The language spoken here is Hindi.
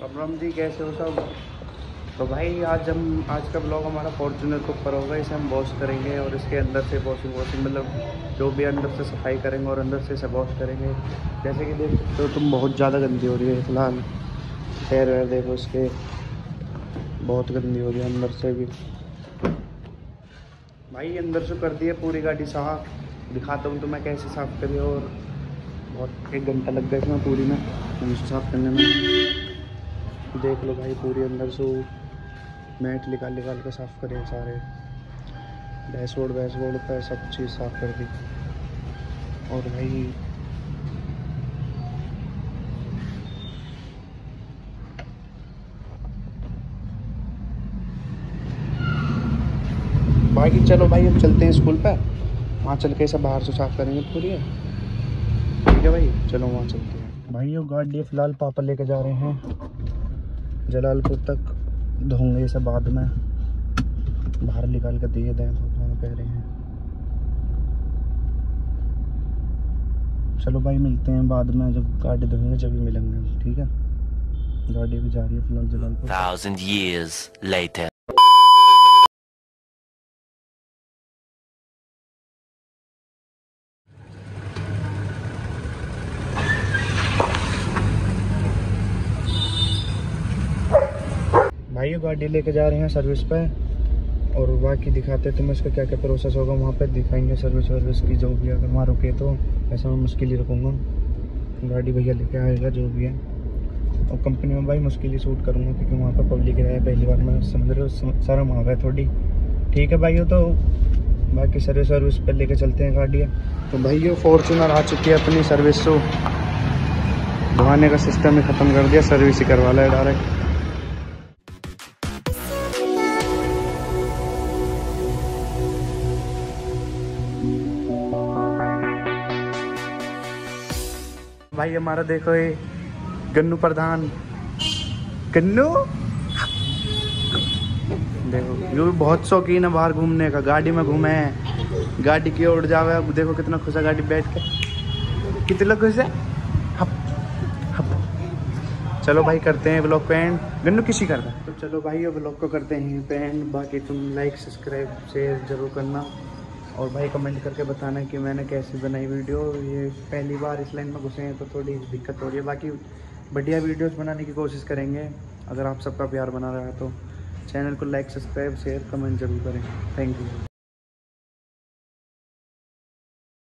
अब राम जी कैसे हो सब? तो भाई, आज हम, आज का ब्लॉग हमारा फॉर्चूनर के ऊपर होगा, इसे हम वॉश करेंगे और इसके अंदर से वॉशिंग वॉशिंग मतलब जो भी अंदर से सफ़ाई करेंगे और अंदर से सब वॉश करेंगे। जैसे कि देख सकते हो, तुम बहुत ज़्यादा गंदी हो रही है फ़िलहाल। पैर वैर देखो इसके। बहुत गंदी हो रही है अंदर से भी। भाई, अंदर से कर दिया पूरी गाड़ी साफ़। दिखाता हूँ तुम्हें कैसे साफ़ करिए और बहुत एक घंटा लग गया इसमें पूरी में साफ़ करने में। देख लो भाई, पूरी अंदर से मैट निकाल निकाल के साफ़ करे सारे। डैशबोर्ड वैशबोर्ड पर सब चीज़ साफ़ कर दी। और भाई, बाकी चलो भाई, हम चलते हैं स्कूल पर वहाँ चल के सब बाहर से साफ़ करेंगे पूरी। है ठीक है भाई, चलो वहाँ चलते हैं। भाई वो गाड़ी फ़िलहाल पापा लेके जा रहे हैं। जलालपुर तक धोंगे से बाद में बाहर निकाल कर दिए दें भगवान कह रहे हैं। चलो भाई, मिलते हैं बाद में, जब गाड़ी धोएँगे जब भी मिलेंगे, ठीक है? गाड़ी भी जा रही है फ़िलहाल जलालपुर भाई गाड़ी लेके जा रहे हैं सर्विस पे और बाकी दिखाते तुम्हें इसका क्या क्या प्रोसेस होगा। वहाँ पे दिखाएँगे सर्विस वर्विस की जो भी अगर वहाँ रुके तो ऐसा मैं मुश्किल ही रखूँगा। गाड़ी भैया लेके आएगा, जो भी है। और कंपनी में भाई मुश्किल ही शूट करूँगा क्योंकि वहाँ पर पब्लिक रहा है। पहली बार मैं समझ रहे हो शर्म आ गया थोड़ी। ठीक है भाई तो बाकी सर्विस वर्विस पर लेके चलते हैं गाड़ियाँ तो भाई ये फॉर्चूनर आ चुकी है अपनी सर्विस तो धोने का सिस्टम ही ख़त्म कर दिया। सर्विस ही करवा लिया डायरेक्ट भाई, हमारा देखो ये गन्नू प्रधान। गन्नू? देखो, ये भी बहुत शौकीन है बाहर घूमने का। गाड़ी में घूमे हैं। गाड़ी की ओर जावे। अब देखो कितना खुश है गाड़ी बैठ के। कितने खुश है? हप हप। चलो भाई, करते हैं ब्लॉग पे एंड गन्नू किसी करता तो चलो भाई ये ब्लॉग को करते हैं पे एंड बाकी तुम लाइक सब्सक्राइब शेयर ज़रूर करना। और भाई कमेंट करके बताना कि मैंने कैसे बनाई वीडियो ये पहली बार इस लाइन में घुसे हैं तो थोड़ी दिक्कत हो रही है। बाकी बढ़िया वीडियोस बनाने की कोशिश करेंगे। अगर आप सबका प्यार बना रहा है तो। चैनल को लाइक सब्सक्राइब शेयर कमेंट ज़रूर करें। Thank you